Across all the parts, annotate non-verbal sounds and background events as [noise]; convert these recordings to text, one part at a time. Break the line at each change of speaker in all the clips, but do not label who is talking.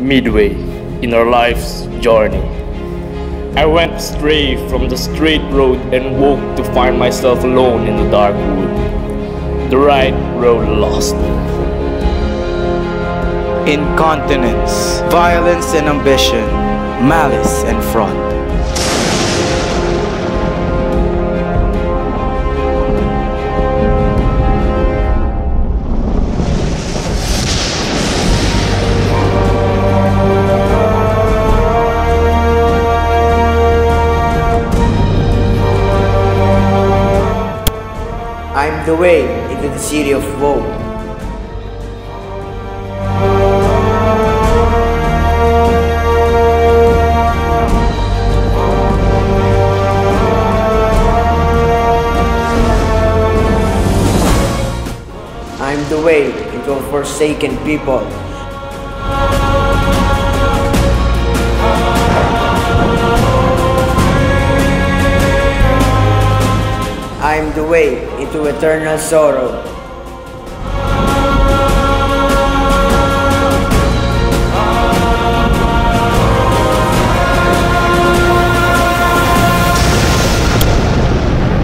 midway in our life's journey. I went astray from the straight road and woke to find myself alone in the dark wood. The right road lost.
Incontinence, violence and ambition, malice and fraud.
I'm the way into the city of woe. I'm the way into a forsaken people. I am the way into eternal sorrow.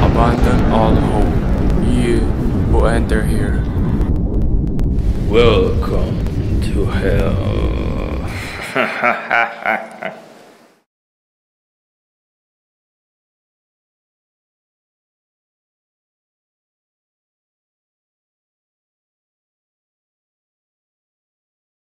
Abandon all hope, you who enter here.
Welcome to hell. [laughs]